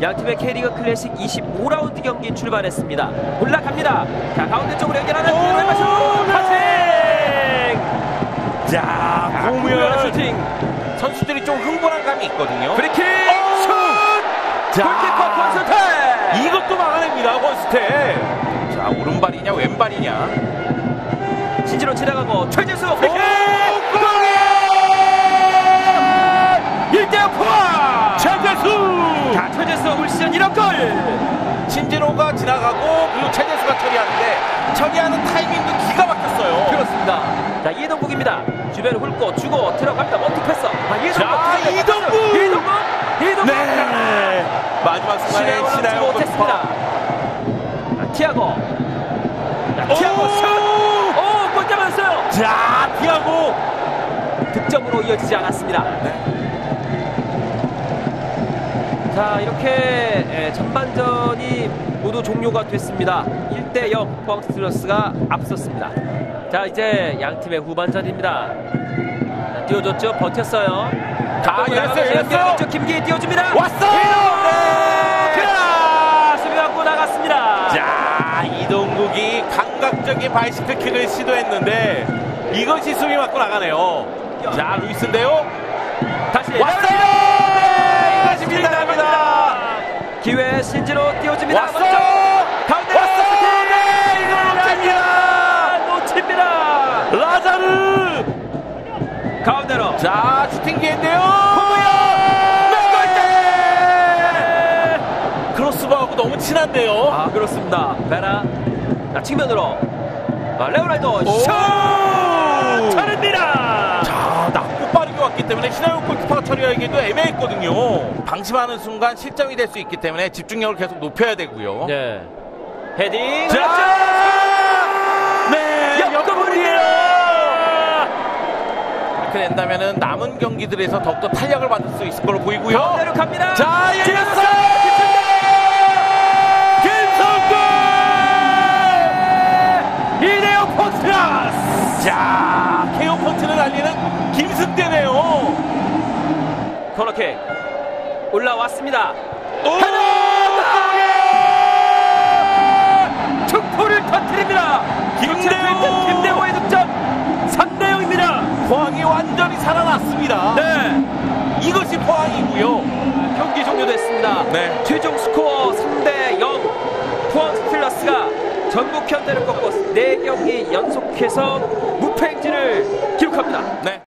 양팀의 K리그 클래식 25라운드 경기 출발했습니다. 올라갑니다. 자 가운데 쪽으로 연결하는 오, 왼발 슛! 네. 파팅! 자, 공유의 공연 슈팅! 선수들이 좀 흥분한 감이 있거든요. 오! 슛! 자, 골키퍼 권순태! 이것도 막아냅니다, 권순태. 자, 오른발이냐, 왼발이냐. 신지로 지나가고 최재수 프리킥! 훑고 주고 들어갑니다. 원투 패스. 아, 이동국. 이동국! 이동국. 이동국. 네. 마지막 순간에 신화용 못했습니다. 자, 티아고. 자, 티아고 슛. 오! 오, 골대 맞았어요. 자, 티아고 득점으로 이어지지 않았습니다. 자 이렇게 에, 전반전이 모두 종료가 됐습니다. 1대 0 포항 스틸러스가 앞섰습니다. 자 이제 양 팀의 후반전입니다. 자, 띄워줬죠, 버텼어요. 자, 열렸어요, 열렸어요. 왼쪽 김기희 띄워줍니다. 왔어! 네. 자, 수비 갖고 나갔습니다. 자, 이동국이 감각적인 바이시클 킥을 시도했는데 이것이 수비 맞고 나가네요. 자, 루이스인데요. 다시 왔어요! 네, 이것이 빗나갑니다. 기회 신지로 띄워줍니다. 왔어! 먼저 가운데 왔어! 네, 이걸 놓칩니다. 놓칩니다. 라자르! 가운데로 자, 슈팅 기회인데요. 네. 크로스바하고 너무 친한데요. 아 그렇습니다. 베라 자, 측면으로 아, 레오날도 오! 슛 차릅니다. 자, 낮고 빠르게 왔기 때문에 신하영 골키퍼가 처리하기에도 애매했거든요. 방심하는 순간 실점이 될 수 있기 때문에 집중력을 계속 높여야 되고요. 네. 헤딩. 자! 네, 역금물이에요. 된다면은 남은 경기들에서 더욱더 탄력을 받을 수 있을 걸로 보이고요. 가운데로 갑니다. 자, 지났어. 김성근! 이대호 포스트라스. 자, KO 펀치를 날리는 김승대네요. 코너킥 올라왔습니다. 축포를 터뜨립니다. 김대호! 김대호의 득점 3대 0입니다. 포항이 완전히 살아났습니다. 네. 이것이 포항이고요. 경기 종료됐습니다. 네. 최종 스코어 3대 0. 포항 스틸러스가 전북 현대를 꺾고 4경기 연속해서 무패 행진을 기록합니다. 네.